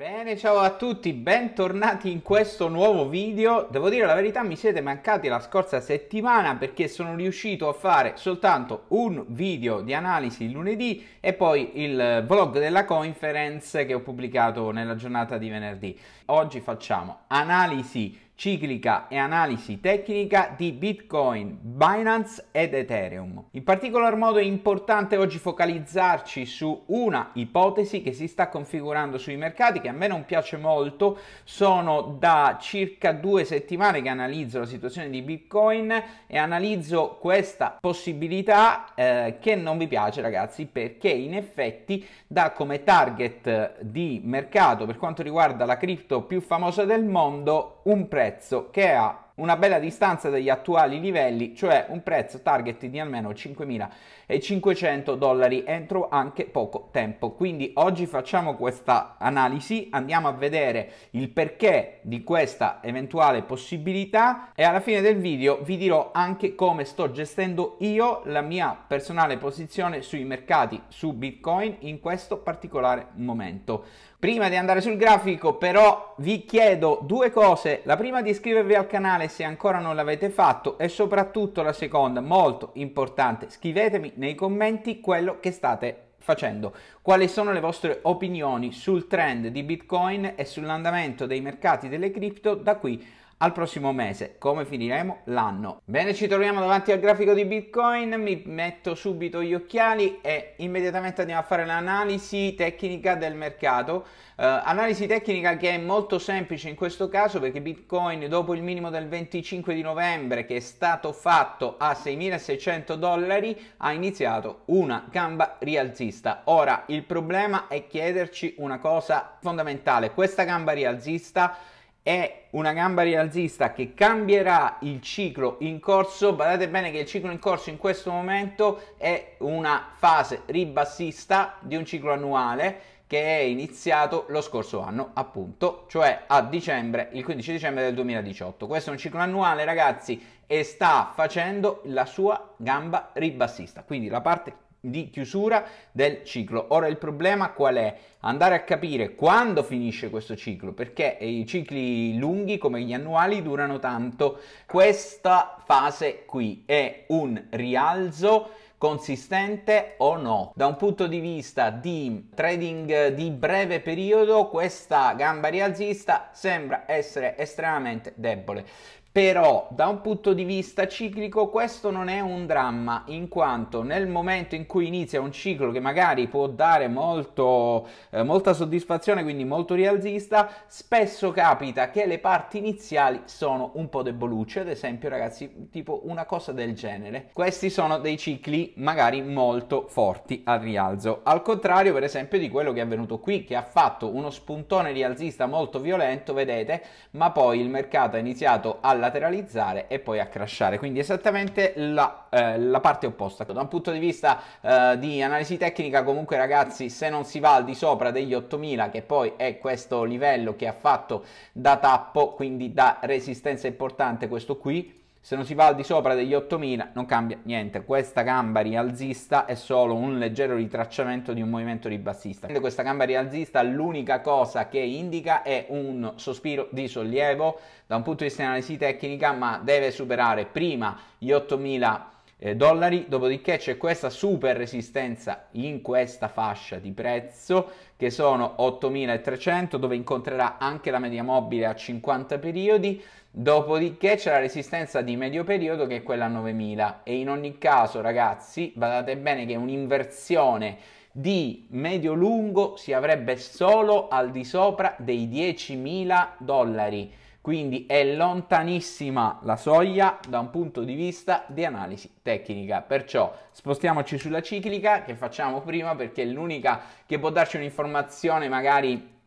Bene, ciao a tutti, bentornati in questo nuovo video. Devo dire la verità, mi siete mancati la scorsa settimana perché sono riuscito a fare soltanto un video di analisi il lunedì e poi il vlog della conference che ho pubblicato nella giornata di venerdì. Oggi facciamo analisi ciclica e analisi tecnica di Bitcoin, Binance ed Ethereum. In particolar modo è importante oggi focalizzarci su una ipotesi che si sta configurando sui mercati che a me non piace molto. Sono da circa due settimane che analizzo la situazione di Bitcoin e analizzo questa possibilità eh, che non vi piace ragazzi perché in effetti dà come target di mercato per quanto riguarda la cripto più famosa del mondo un prezzo prezzo che ha una bella distanza dagli attuali livelli, cioè un prezzo target di almeno 5.500 dollari entro anche poco tempo. Quindi oggi facciamo questa analisi, andiamo a vedere il perché di questa eventuale possibilità e alla fine del video vi dirò anche come sto gestendo io la mia personale posizione sui mercati su Bitcoin in questo particolare momento. Prima di andare sul grafico però vi chiedo due cose, la prima di iscrivervi al canale se ancora non l'avete fatto e soprattutto la seconda, molto importante, scrivetemi nei commenti quello che state facendo. Quali sono le vostre opinioni sul trend di Bitcoin e sull'andamento dei mercati delle cripto da qui al prossimo mese, come finiremo l'anno. Bene, ci troviamo davanti al grafico di Bitcoin, mi metto subito gli occhiali e immediatamente andiamo a fare l'analisi tecnica del mercato. Uh, analisi tecnica che è molto semplice in questo caso perché Bitcoin dopo il minimo del 25 di novembre che è stato fatto a 6.600 dollari ha iniziato una gamba rialzista. Ora il problema è chiederci una cosa fondamentale, questa gamba rialzista è una gamba rialzista che cambierà il ciclo in corso. Badate bene che il ciclo in corso in questo momento è una fase ribassista di un ciclo annuale che è iniziato lo scorso anno, appunto, cioè a dicembre, il 15 dicembre del 2018. Questo è un ciclo annuale, ragazzi, e sta facendo la sua gamba ribassista. Quindi la parte di chiusura del ciclo. Ora il problema qual è? Andare a capire quando finisce questo ciclo, perché i cicli lunghi come gli annuali durano tanto. Questa fase qui è un rialzo consistente o no. Da un punto di vista di trading di breve periodo, questa gamba rialzista sembra essere estremamente debole. Però da un punto di vista ciclico questo non è un dramma, in quanto nel momento in cui inizia un ciclo che magari può dare molto, eh, molta soddisfazione, quindi molto rialzista, spesso capita che le parti iniziali sono un po' debolucce, ad esempio ragazzi, tipo una cosa del genere. Questi sono dei cicli magari molto forti al rialzo, al contrario per esempio di quello che è avvenuto qui, che ha fatto uno spuntone rialzista molto violento, vedete, ma poi il mercato ha iniziato a lateralizzare e poi a crashare, quindi esattamente la, eh, la parte opposta. Da un punto di vista eh, di analisi tecnica, comunque ragazzi, se non si va al di sopra degli 8000, che poi è questo livello che ha fatto da tappo, quindi da resistenza importante questo qui, se non si va al di sopra degli 8000 non cambia niente, questa gamba rialzista è solo un leggero ritracciamento di un movimento ribassista. Questa gamba rialzista l'unica cosa che indica è un sospiro di sollievo da un punto di vista di analisi tecnica, ma deve superare prima gli 8000 eh, dollari, dopodiché c'è questa super resistenza in questa fascia di prezzo che sono 8300 dove incontrerà anche la media mobile a 50 periodi, dopodiché c'è la resistenza di medio periodo che è quella a 9000 e in ogni caso ragazzi badate bene che un'inversione di medio lungo si avrebbe solo al di sopra dei 10.000 dollari quindi è lontanissima la soglia da un punto di vista di analisi tecnica. Perciò spostiamoci sulla ciclica che facciamo prima perché è l'unica che può darci un'informazione magari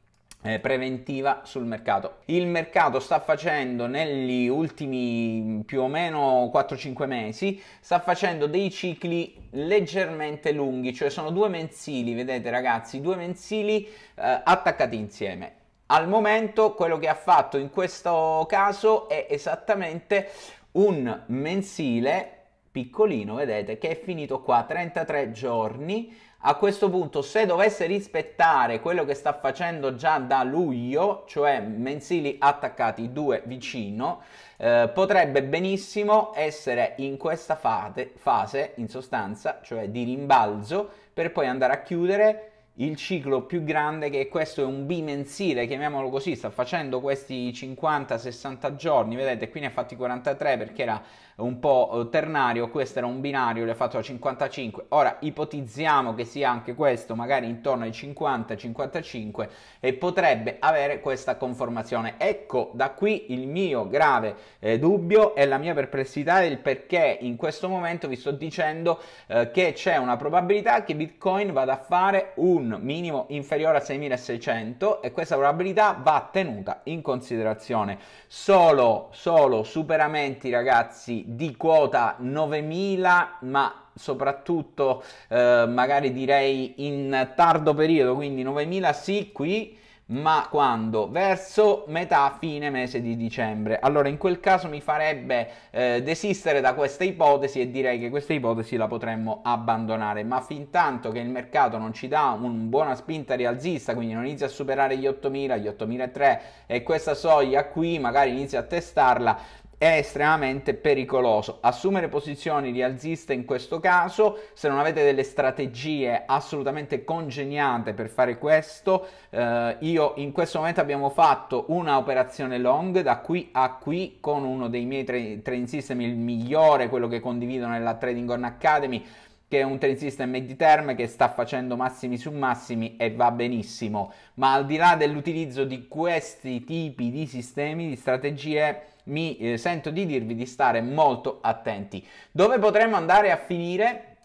eh, preventiva sul mercato. Il mercato sta facendo negli ultimi più o meno 4-5 mesi, sta facendo dei cicli leggermente lunghi, cioè sono due mensili, vedete ragazzi, due mensili eh, attaccati insieme. Al momento quello che ha fatto in questo caso è esattamente un mensile piccolino, vedete, che è finito qua 33 giorni. A questo punto se dovesse rispettare quello che sta facendo già da luglio, cioè mensili attaccati due vicino, eh, potrebbe benissimo essere in questa fase, fase, in sostanza, cioè di rimbalzo, per poi andare a chiudere il ciclo più grande che questo è un bimensile, chiamiamolo così, sta facendo questi 50-60 giorni, vedete qui ne ha fatti 43 perché era un po' eh, ternario, questo era un binario, l'ha fatto a 55, ora ipotizziamo che sia anche questo magari intorno ai 50-55 e potrebbe avere questa conformazione. Ecco da qui il mio grave eh, dubbio e la mia perplessità del perché in questo momento vi sto dicendo eh, che c'è una probabilità che Bitcoin vada a fare un minimo inferiore a 6600 e questa probabilità va tenuta in considerazione. Solo, solo superamenti ragazzi di quota 9000, ma soprattutto eh, magari direi in tardo periodo, quindi 9000 sì qui ma quando? Verso metà fine mese di dicembre. Allora in quel caso mi farebbe eh, desistere da questa ipotesi e direi che questa ipotesi la potremmo abbandonare, ma fin tanto che il mercato non ci dà una buona spinta rialzista, quindi non inizia a superare gli 8000, gli 8003 e questa soglia qui magari inizia a testarla, è estremamente pericoloso. Assumere posizioni rialziste in questo caso, se non avete delle strategie assolutamente congeniate per fare questo, eh, io in questo momento abbiamo fatto una operazione long da qui a qui con uno dei miei tra- trading system, il migliore, quello che condivido nella Trading On Academy che è un trade system mid term che sta facendo massimi su massimi e va benissimo, ma al di là dell'utilizzo di questi tipi di sistemi, di strategie, mi eh, sento di dirvi di stare molto attenti. Dove potremmo andare a finire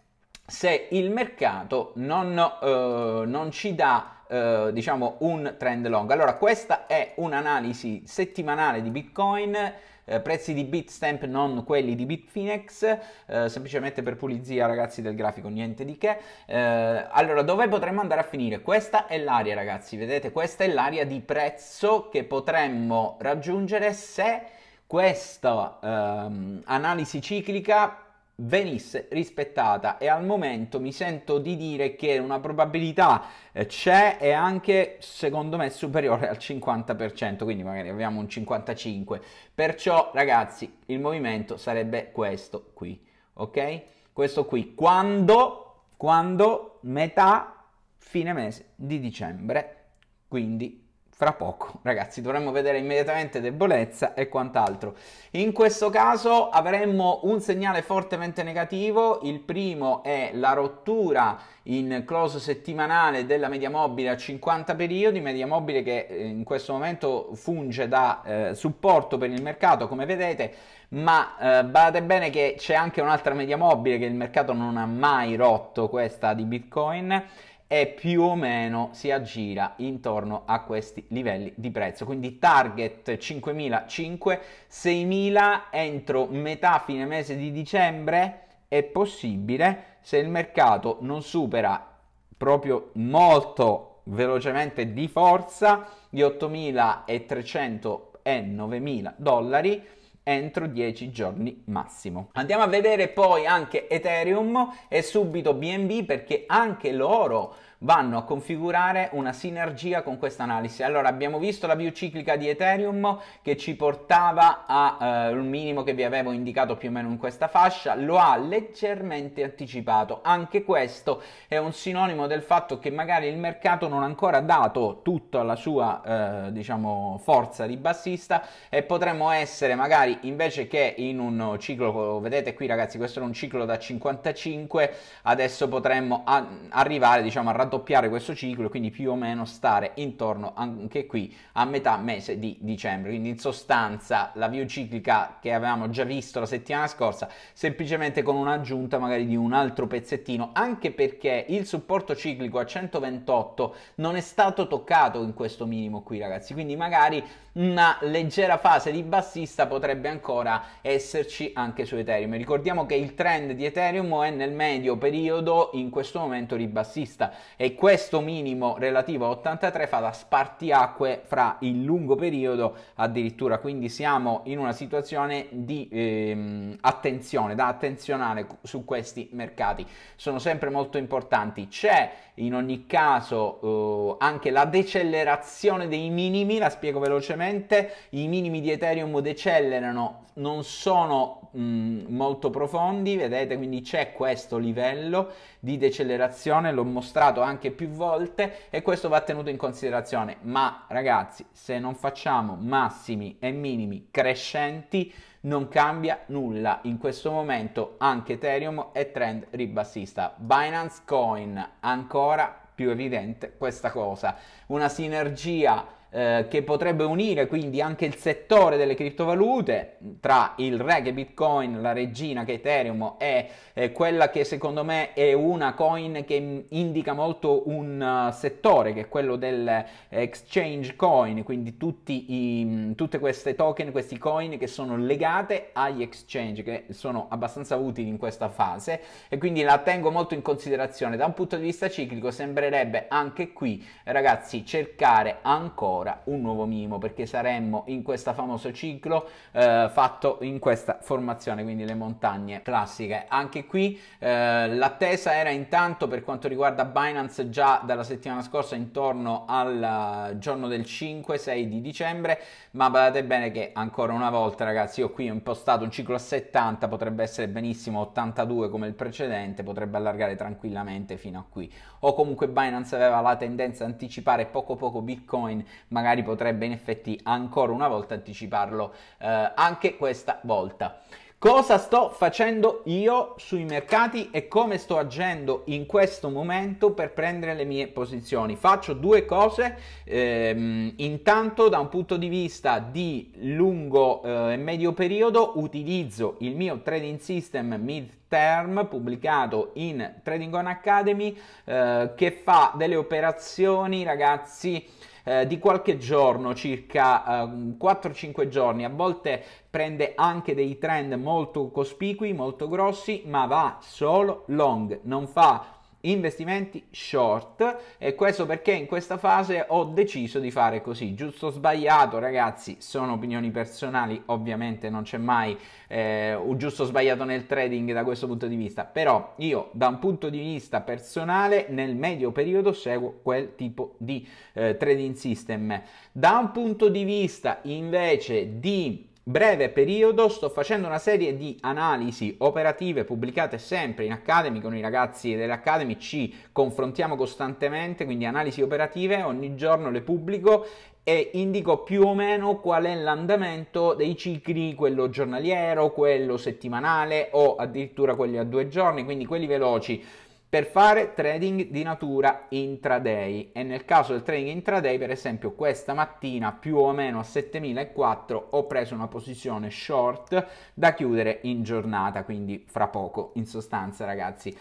se il mercato non, eh, non ci dà Uh, diciamo un trend long. Allora, questa è un'analisi settimanale di Bitcoin. Uh, prezzi di Bitstamp, non quelli di Bitfinex, uh, semplicemente per pulizia, ragazzi, del grafico, niente di che. allora, dove potremmo andare a finire? Questa è l'area, ragazzi, vedete? Questa è l'area di prezzo che potremmo raggiungere se questa ehm, analisi ciclica venisse rispettata e al momento mi sento di dire che una probabilità eh, c'è e anche secondo me superiore al 50% quindi magari abbiamo un 55% perciò ragazzi il movimento sarebbe questo qui ok? Questo qui quando quando? Metà fine mese di dicembre quindi fra poco, ragazzi, dovremmo vedere immediatamente debolezza e quant'altro. In questo caso avremmo un segnale fortemente negativo. Il primo è la rottura in close settimanale della media mobile a 50 periodi, media mobile che eh, in questo momento funge da eh, supporto per il mercato, come vedete, ma eh, badate bene che c'è anche un'altra media mobile che il mercato non ha mai rotto, questa di Bitcoin e più o meno si aggira intorno a questi livelli di prezzo. Quindi target 5.005, 6.000 entro metà fine mese di dicembre è possibile se il mercato non supera proprio molto velocemente di forza gli 8.300 e 9.000 dollari entro 10 giorni massimo. Andiamo a vedere poi anche Ethereum e subito BNB perché anche loro vanno a configurare una sinergia con questa analisi. Allora abbiamo visto la view ciclica di Ethereum che ci portava al eh, minimo che vi avevo indicato più o meno in questa fascia, lo ha leggermente anticipato. Anche questo è un sinonimo del fatto che magari il mercato non ha ancora dato tutta la sua eh, diciamo forza ribassista e potremmo essere magari invece che in un ciclo, vedete qui ragazzi, questo era un ciclo da 55, adesso potremmo a- arrivare diciamo a raddoppiare questo ciclo quindi più o meno stare intorno anche qui a metà mese di dicembre. Quindi in sostanza la view ciclica che avevamo già visto la settimana scorsa, semplicemente con un'aggiunta magari di un altro pezzettino, anche perché il supporto ciclico a 128 non è stato toccato in questo minimo qui ragazzi, quindi magari una leggera fase di bassista potrebbe ancora esserci anche su Ethereum. Ricordiamo che il trend di Ethereum è nel medio periodo in questo momento ribassista e questo minimo relativo a 83 fa da spartiacque fra il lungo periodo addirittura, quindi siamo in una situazione di ehm, attenzione, da attenzionare su questi mercati, sono sempre molto importanti. C'è in ogni caso eh, anche la decelerazione dei minimi, la spiego velocemente, i minimi di Ethereum decelerano, non sono mm, molto profondi, vedete, quindi c'è questo livello di decelerazione, l'ho mostrato anche più volte e questo va tenuto in considerazione, ma ragazzi, se non facciamo massimi e minimi crescenti, non cambia nulla. In questo momento anche Ethereum è trend ribassista. Binance Coin ancora più evidente questa cosa. Una sinergia eh, che potrebbe unire quindi anche il settore delle criptovalute tra il re che Bitcoin, la regina che Ethereum è eh, quella che secondo me è una coin che indica molto un uh, settore che è quello del exchange coin, quindi i, tutte queste token, questi coin che sono legate agli exchange che sono abbastanza utili in questa fase e quindi la tengo molto in considerazione. Da un punto di vista ciclico sembrerebbe anche qui ragazzi cercare ancora ancora un nuovo mimo perché saremmo in questo famoso ciclo eh, fatto in questa formazione, quindi le montagne classiche. Anche qui eh, l'attesa era intanto per quanto riguarda Binance già dalla settimana scorsa intorno al giorno del 5-6 di dicembre, ma badate bene che ancora una volta ragazzi io qui ho impostato un ciclo a 70, potrebbe essere benissimo 82 come il precedente, potrebbe allargare tranquillamente fino a qui. O comunque Binance aveva la tendenza a anticipare poco poco Bitcoin magari potrebbe in effetti ancora una volta anticiparlo eh, anche questa volta. Cosa sto facendo io sui mercati e come sto agendo in questo momento per prendere le mie posizioni? Faccio due cose, ehm, intanto da un punto di vista di lungo eh, e medio periodo utilizzo il mio trading system mid term pubblicato in Trading On Academy eh, che fa delle operazioni ragazzi eh, di qualche giorno, circa eh, 4-5 giorni, a volte prende anche dei trend molto cospicui, molto grossi, ma va solo long, non fa investimenti short. E questo perché in questa fase ho deciso di fare così. Giusto o sbagliato ragazzi sono opinioni personali ovviamente non c'è mai eh, un giusto o sbagliato nel trading da questo punto di vista. Però io da un punto di vista personale nel medio periodo seguo quel tipo di eh, trading system. Da un punto di vista invece di breve periodo sto facendo una serie di analisi operative pubblicate sempre in Academy con i ragazzi dell'Academy ci confrontiamo costantemente quindi analisi operative ogni giorno le pubblico e indico più o meno qual è l'andamento dei cicli, quello giornaliero, quello settimanale o addirittura quelli a due giorni, quindi quelli veloci per fare trading di natura intraday. E nel caso del trading intraday per esempio questa mattina più o meno a 7004 ho preso una posizione short da chiudere in giornata quindi fra poco in sostanza ragazzi.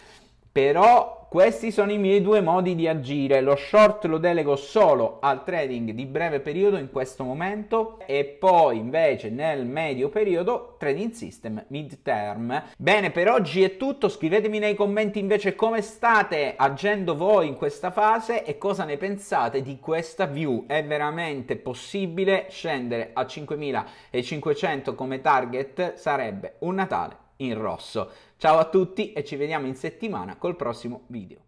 Però questi sono i miei due modi di agire. Lo short lo delego solo al trading di breve periodo in questo momento e poi invece nel medio periodo trading system mid term. Bene, per oggi è tutto. Scrivetemi nei commenti invece come state agendo voi in questa fase e cosa ne pensate di questa view. È veramente possibile scendere a 5500 come target? Sarebbe un Natale in rosso. Ciao a tutti e ci vediamo in settimana col prossimo video.